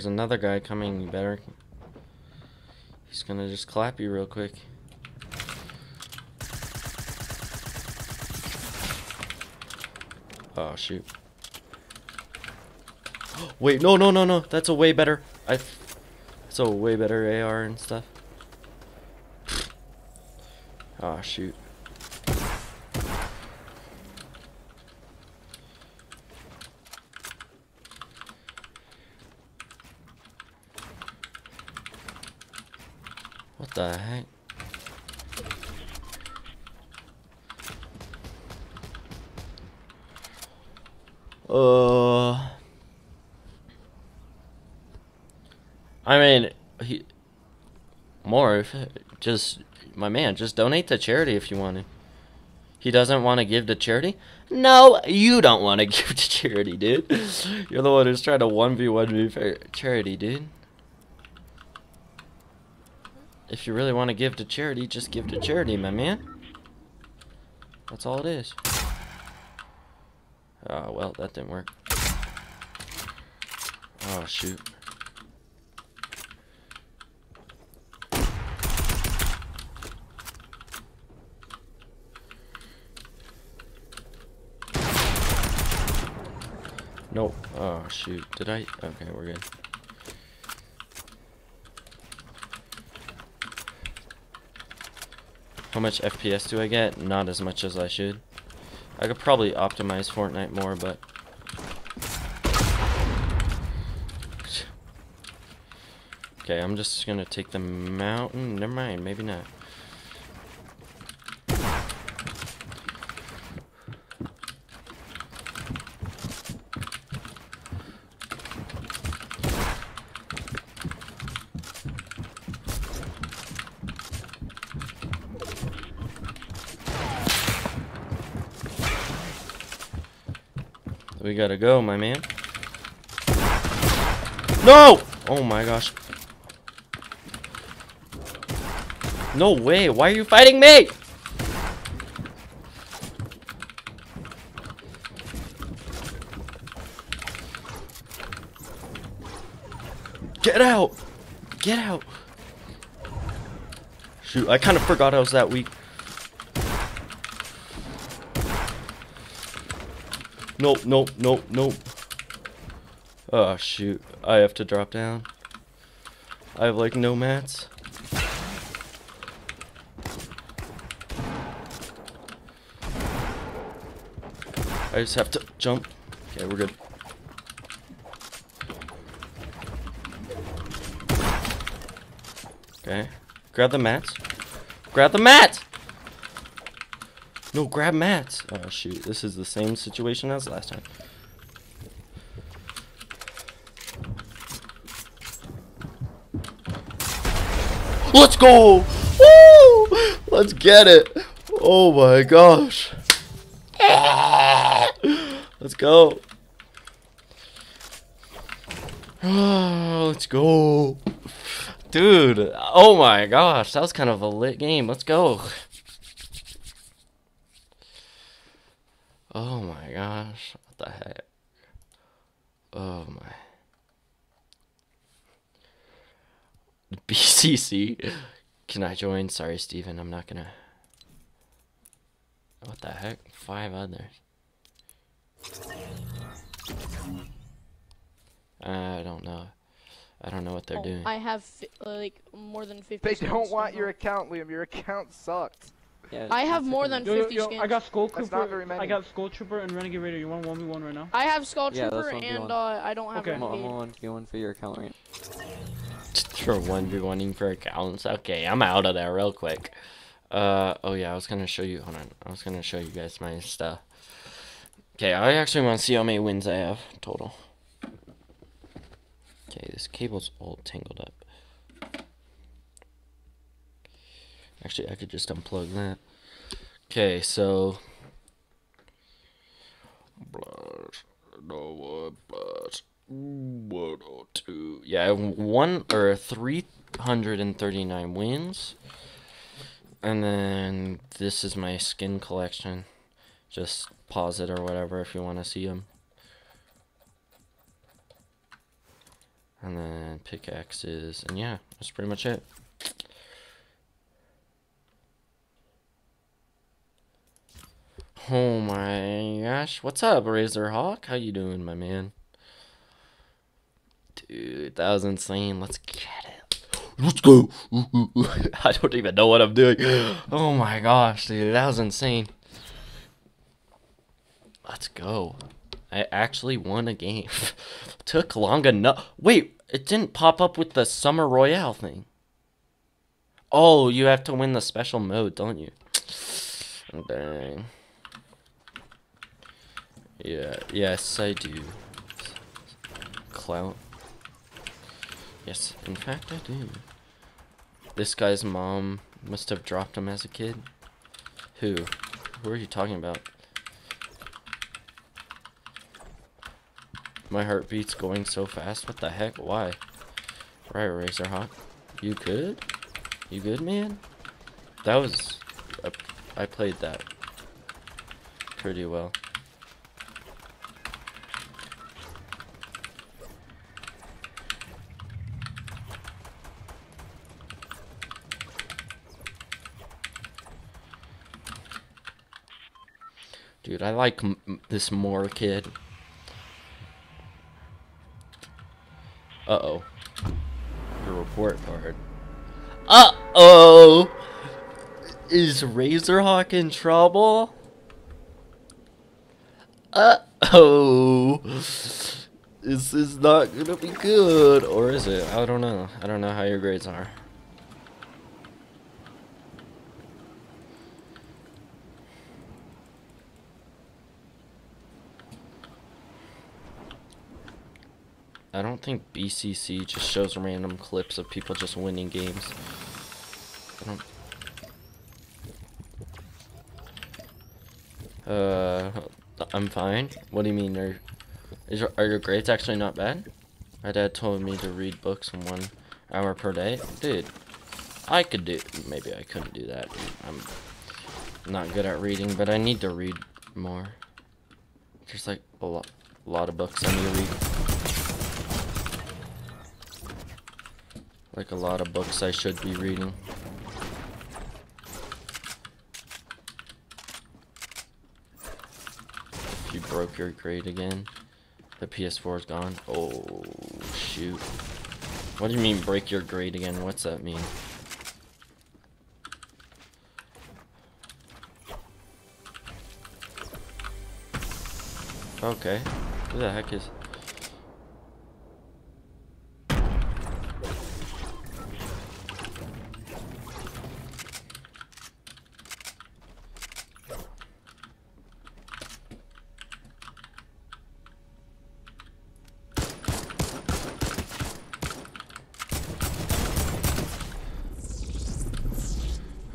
There's another guy coming. You better. He's gonna just clap you real quick. Oh shoot. Wait, no, no, no, no. That's a way better. I. It's a way better AR and stuff. Oh shoot. What the heck? Uh. I mean, he. More, just my man, just donate to charity if you want to. He doesn't want to give to charity? No, you don't want to give to charity, dude. You're the one who's trying to 1v1 me for charity, dude. If you really want to give to charity, just give to charity, my man. That's all it is. Oh, well, that didn't work. Oh, shoot. Nope. Oh, shoot. Did I? Okay, we're good. How much FPS do I get? Not as much as I should. I could probably optimize Fortnite more, but... Okay, I'm just gonna take the mountain. Never mind, maybe not. We gotta go, my man. No! Oh my gosh. No way, why are you fighting me? Get out! Get out! Shoot, I kind of forgot I was that weak. Nope, nope, nope, nope. Oh, shoot. I have to drop down. I have, like, no mats. I just have to jump. Okay, we're good. Okay. Grab the mats. Grab the mats! No, grab mats. Oh, shoot. This is the same situation as last time. Let's go! Woo! Let's get it! Oh my gosh. Let's go. Let's go. Dude, oh my gosh, that was kind of a lit game. Let's go. Oh my gosh, what the heck? Oh my. BCC. Can I join? Sorry, Steven, I'm not gonna. What the heck? Five others. I don't know. I don't know what they're Oh, doing. I have like more than 50 They don't want your account, Liam. Your account sucks. Yeah, I have more okay. than Yo, yo, 50 yo, skins. I got Skull That's Trooper. not very I got Skull Trooper and Renegade Raider. You want one v one right now? I have Skull Yeah, Trooper that's and uh, I don't have Okay. I'm, I'm Renegade. on v one for your account right for one v one for accounts. Okay, I'm out of there real quick. Uh oh yeah, I was gonna show you. Hold on, I was gonna show you guys my stuff. Okay, I actually want to see how many wins I have total. Okay, this cable's all tangled up. Actually, I could just unplug that. Okay, so. Plus, no one or two. Yeah, I have one or three hundred and thirty-nine wins, and then this is my skin collection. Just pause it or whatever if you want to see them. And then pickaxes. And yeah, that's pretty much it. Oh my gosh. What's up, Razorhawk? How you doing, my man? Dude, that was insane. Let's get it. Let's go. I don't even know what I'm doing. Oh my gosh, dude. That was insane. Let's go. I actually won a game. Took long enough. Wait, it didn't pop up with the Summer Royale thing. Oh, you have to win the special mode, don't you? Dang. Yeah, yes, I do. Clout. Yes, in fact, I do. This guy's mom must have dropped him as a kid. Who? Who are you talking about? My heartbeat's going so fast. What the heck? Why? Right, Razorhawk. You good? You good, man? That was... I played that pretty well. Dude, I like this more kid. Uh-oh. The report card. Uh-oh! Is Razorhawk in trouble? Uh-oh! This is not gonna be good. Or is it? I don't know. I don't know how your grades are. I don't think BCC just shows random clips of people just winning games. I don't. Uh, I'm fine. What do you mean? Are, is your, are your grades actually not bad? My dad told me to read books in one hour per day. Dude, I could do. Maybe I couldn't do that. I'm not good at reading, but I need to read more. There's like a lot, a lot of books I need to read. Like a lot of books I should be reading. If you broke your grade again, the PS4 is gone. Oh, shoot. What do you mean break your grade again? What's that mean? Okay. Who the heck is...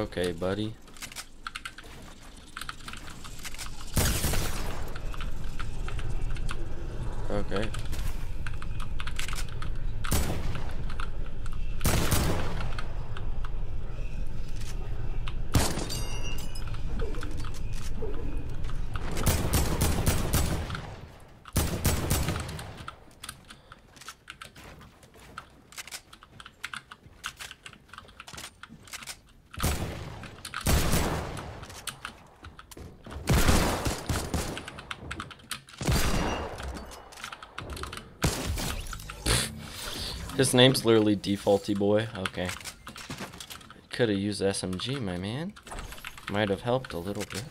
Okay, buddy. Okay. His name's literally Defaulty Boy. Okay. Could have used SMG, my man. Might have helped a little bit.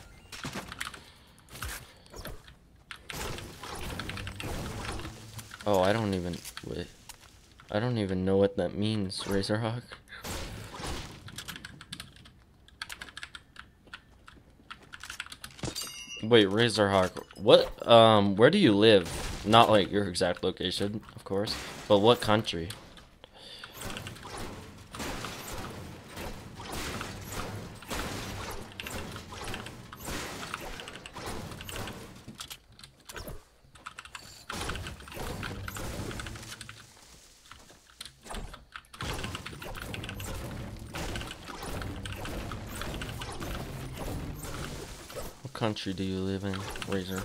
Oh, I don't even... Wait. I don't even know what that means, Razorhawk. Wait, Razorhawk, what, um, where do you live? Not like your exact location, of course, but what country? What country do you live in, Razor?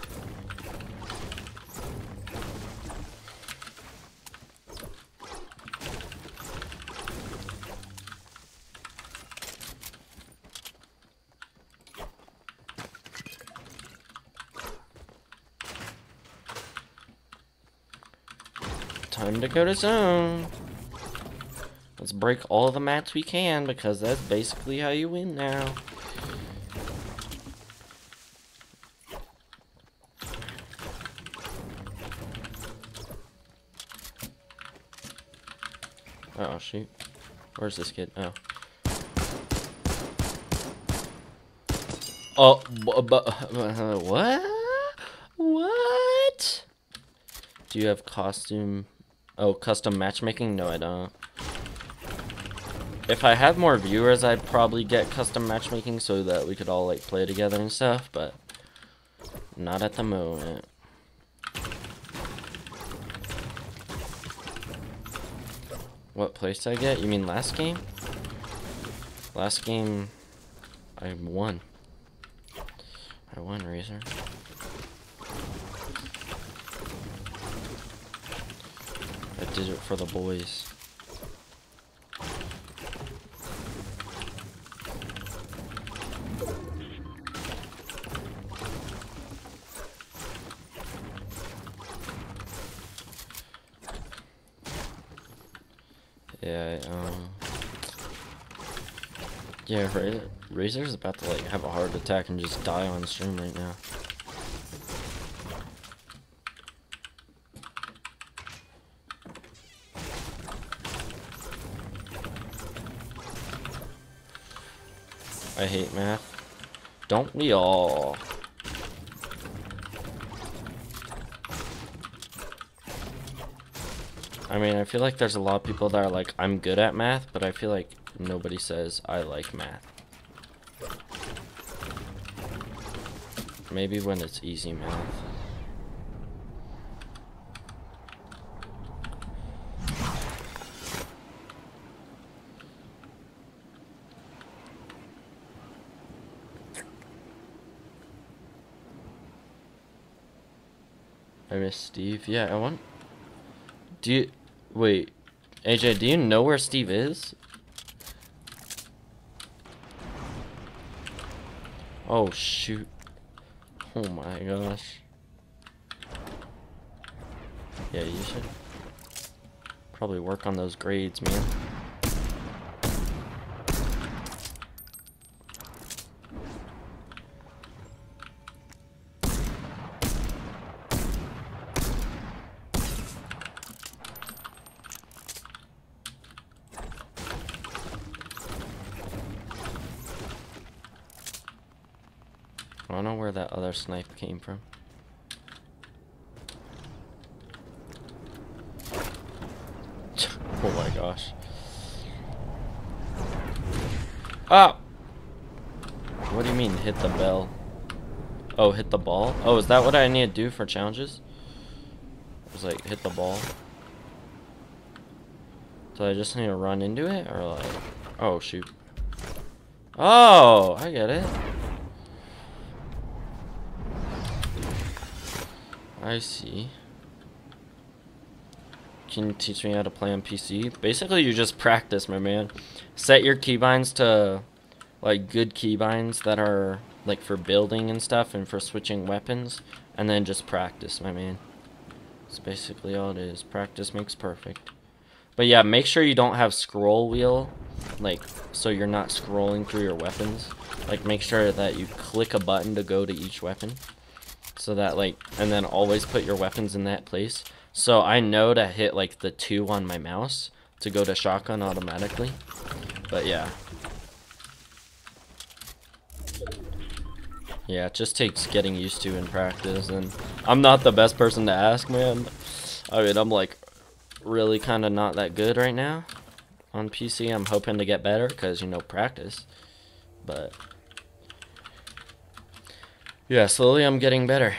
To zone. Let's break all the mats we can because that's basically how you win now. Oh shoot. Where's this kid? Oh. Oh, but what? What? Do you have costume? Oh, custom matchmaking? No, I don't. If I had more viewers, I'd probably get custom matchmaking so that we could all like play together and stuff, but not at the moment. What place did I get? You mean last game? Last game, I won. I won, Razor. I did it for the boys. Yeah, um... Yeah, Ra Razor's about to, like, have a heart attack and just die on stream right now. I hate math. Don't we all? I mean, I feel like there's a lot of people that are like, I'm good at math, but I feel like nobody says I like math. Maybe when it's easy math. I miss Steve. Yeah, I want. Do you wait, AJ? Do you know where Steve is? Oh shoot! Oh my gosh! Yeah, you should probably work on those grades, man. I don't know where that other snipe came from. oh my gosh. Ah! What do you mean, hit the bell? Oh, hit the ball? Oh, is that what I need to do for challenges? It was like, hit the ball. Do I just need to run into it? Or like... Oh, shoot. Oh, I get it. I see. Can you teach me how to play on PC? Basically, you just practice, my man. Set your keybinds to, like, good keybinds that are, like, for building and stuff and for switching weapons. And then just practice, my man. That's basically all it is. Practice makes perfect. But yeah, make sure you don't have scroll wheel, like, so you're not scrolling through your weapons. Like, make sure that you click a button to go to each weapon so that like and then always put your weapons in that place. So I know to hit like the two on my mouse to go to shotgun automatically. But yeah. Yeah it just takes getting used to in practice and I'm not the best person to ask man. I mean I'm like really kind of not that good right now on PC I'm hoping to get better because you know practice. But yeah, slowly I'm getting better.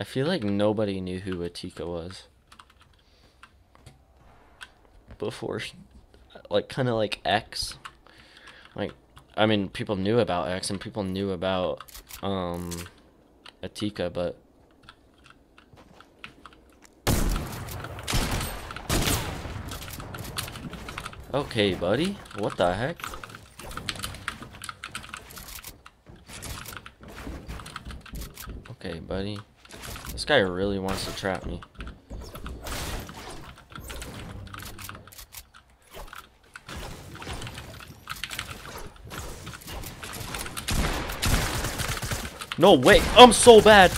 I feel like nobody knew who Atika was. Before, like, kind of like X. Like, I mean, people knew about X and people knew about, um, Atika, but... Okay, buddy. What the heck? Okay, buddy. This guy really wants to trap me. No, way, I'm so bad.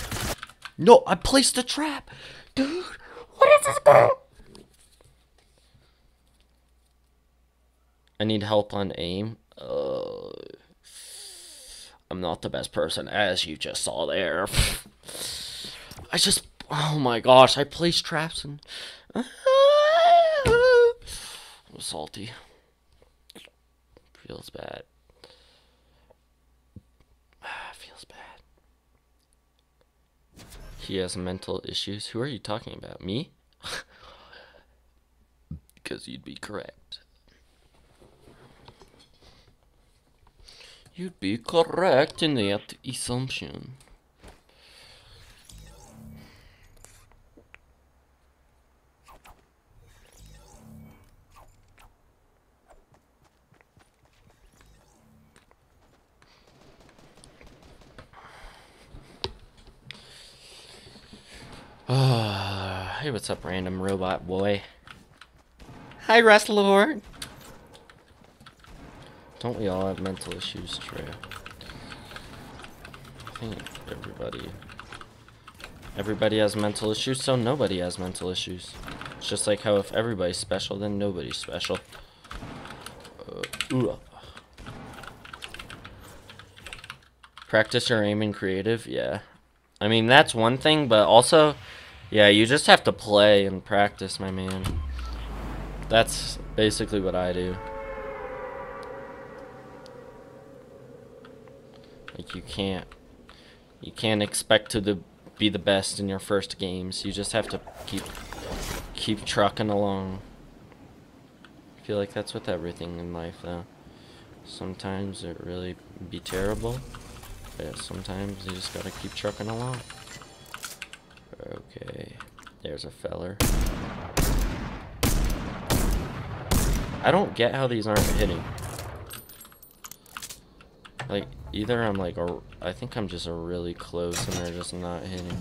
No, I placed a trap. Dude, what is this guy? I need help on aim. I'm not the best person, as you just saw there. I just, oh my gosh, I placed traps and. I'm salty. Feels bad. Feels bad. He has mental issues. Who are you talking about? Me? Because you'd be correct. You'd be correct in that assumption. hey, what's up, random robot boy? Hi, Rust Lord. Don't we all have mental issues, Trey? I think everybody. Everybody has mental issues, so nobody has mental issues. It's just like how if everybody's special, then nobody's special. Uh. Practice your aim in creative, yeah. I mean, that's one thing, but also, yeah, you just have to play and practice, my man. That's basically what I do. Like you can't you can't expect to the, be the best in your first games. You just have to keep keep trucking along. I feel like that's with everything in life though. Sometimes it really be terrible. But sometimes you just gotta keep trucking along. Okay. There's a feller. I don't get how these aren't hitting. Either I'm like, a, I think I'm just a really close and they're just not hitting.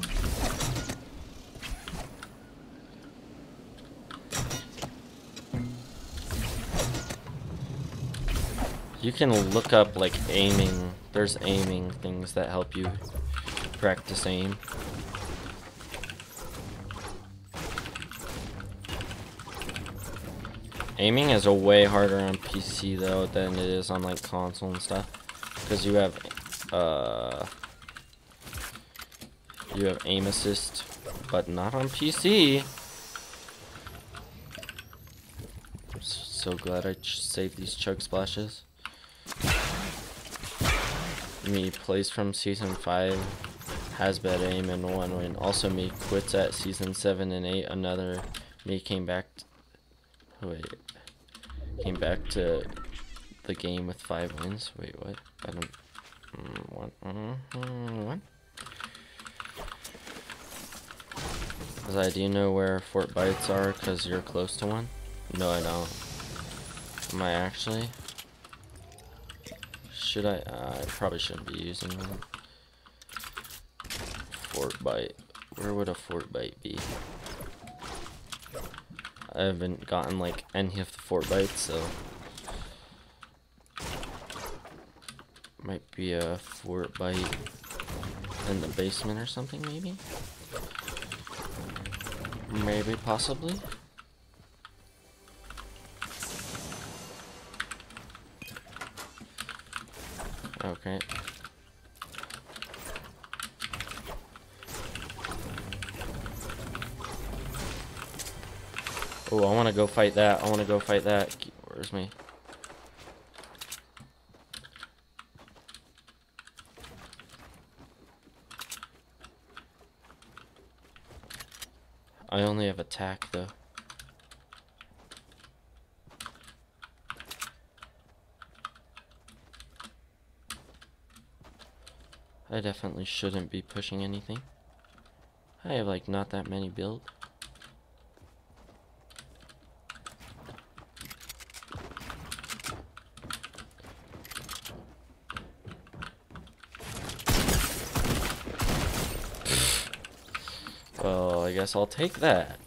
You can look up like aiming, there's aiming things that help you practice aim. Aiming is a way harder on PC though than it is on like console and stuff. Because you have, uh, you have aim assist, but not on PC. I'm so glad I saved these chug splashes. Me plays from season 5, has bad aim and one win. Also me quits at season 7 and 8, another me came back, wait, came back to the game with five wins. Wait, what? I don't. Mm, what? Mm, what? Cause I do know where Fortbytes are, cause you're close to one. No, I don't. Am I actually? Should I? Uh, I probably shouldn't be using them. Fortbyte. Where would a Fortbyte be? I haven't gotten like any of the Fortbytes, so Might be a Fortbyte in the basement or something, maybe? Maybe, possibly? Okay. Oh, I want to go fight that. I want to go fight that. Where's me? I only have attack though. I definitely shouldn't be pushing anything. I have like not that many build. I'll take that.